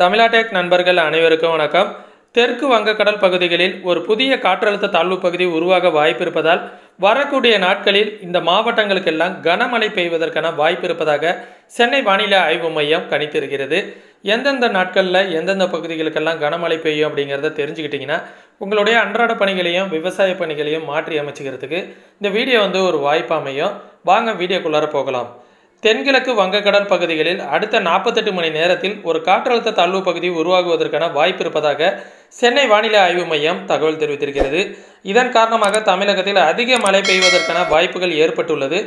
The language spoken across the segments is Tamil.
தமிழாடெக் நண்பர்கள் அனைவருக்கும் வணக்கம். தெற்கு வங்கக்கடல் பகுதிகளில் ஒரு புதிய காற்றழுத்த தாழ்வு பகுதி உருவாக வாய்ப்பு இருப்பதால் வரக்கூடிய நாட்களில் இந்த மாவட்டங்களுக்கெல்லாம் கனமழை பெய்வதற்கான வாய்ப்பு இருப்பதாக சென்னை வானிலை ஆய்வு மையம் கணித்திருக்கிறது. எந்தெந்த நாட்களில் எந்தெந்த பகுதிகளுக்கெல்லாம் கனமழை பெய்யும் அப்படிங்கிறத தெரிஞ்சுக்கிட்டிங்கன்னா உங்களுடைய அன்றாட பணிகளையும் விவசாய பணிகளையும் மாற்றி அமைச்சுக்கிறதுக்கு இந்த வீடியோ வந்து ஒரு வாய்ப்பு அமையும். வாங்க வீடியோக்குள்ளார போகலாம். தென்கிழக்கு வங்கக்கடல் பகுதிகளில் அடுத்த நாற்பத்தெட்டு மணி நேரத்தில் ஒரு காற்றழுத்த தாழ்வு பகுதி உருவாகுவதற்கான வாய்ப்பு இருப்பதாக சென்னை வானிலை ஆய்வு மையம் தகவல் தெரிவித்திருக்கிறது. இதன் காரணமாக தமிழகத்தில் அதிக மழை பெய்வதற்கான வாய்ப்புகள் ஏற்பட்டுள்ளது.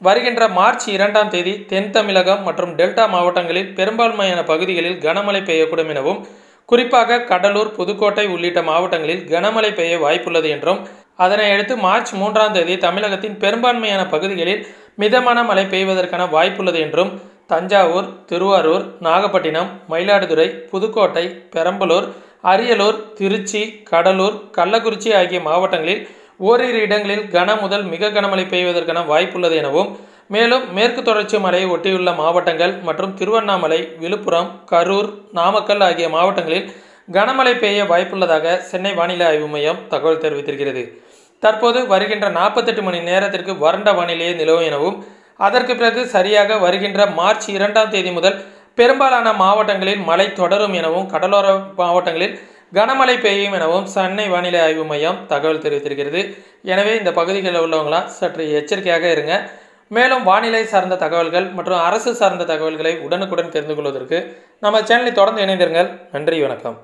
வருகின்ற மார்ச் இரண்டாம் தேதி தென் தமிழகம் மற்றும் டெல்டா மாவட்டங்களில் பெரும்பான்மையான பகுதிகளில் கனமழை பெய்யக்கூடும் எனவும் குறிப்பாக கடலூர் புதுக்கோட்டை உள்ளிட்ட மாவட்டங்களில் கனமழை பெய்ய வாய்ப்புள்ளது என்றும் அதனை அடுத்து மார்ச் மூன்றாம் தேதி தமிழகத்தின் பெரும்பான்மையான பகுதிகளில் மிதமான மழை பெய்வதற்கான வாய்ப்புள்ளது என்றும் தஞ்சாவூர் திருவாரூர் நாகப்பட்டினம் மயிலாடுதுறை புதுக்கோட்டை பெரம்பலூர் அரியலூர் திருச்சி கடலூர் கள்ளக்குறிச்சி ஆகிய மாவட்டங்களில் ஓரிரு இடங்களில் கன முதல் மிக கனமழை பெய்வதற்கான வாய்ப்புள்ளது எனவும் மேலும் மேற்கு தொடர்ச்சி மலையை ஒட்டியுள்ள மாவட்டங்கள் மற்றும் திருவண்ணாமலை விழுப்புரம் கரூர் நாமக்கல் ஆகிய மாவட்டங்களில் கனமழை பெய்ய வாய்ப்புள்ளதாக சென்னை வானிலை ஆய்வு மையம் தகவல் தெரிவித்திருக்கிறது. தற்போது வருகின்ற நாற்பத்தெட்டு மணி நேரத்திற்கு வறண்ட வானிலையே நிலவும் எனவும் அதற்கு பிறகு சரியாக வருகின்ற மார்ச் இரண்டாம் தேதி முதல் பெரும்பாலான மாவட்டங்களில் மழை தொடரும் எனவும் கடலோர மாவட்டங்களில் கனமழை பெய்யும் எனவும் சென்னை வானிலை ஆய்வு மையம் தகவல் தெரிவித்திருக்கிறது. எனவே இந்த பகுதிகளில் உள்ளவங்களாம் சற்று எச்சரிக்கையாக இருங்க. மேலும் வானிலை சார்ந்த தகவல்கள் மற்றும் அரசு சார்ந்த தகவல்களை உடனுக்குடன் தெரிந்து கொள்வதற்கு நம்ம சேனலை தொடர்ந்து இணைந்திருங்கள். நன்றி வணக்கம்.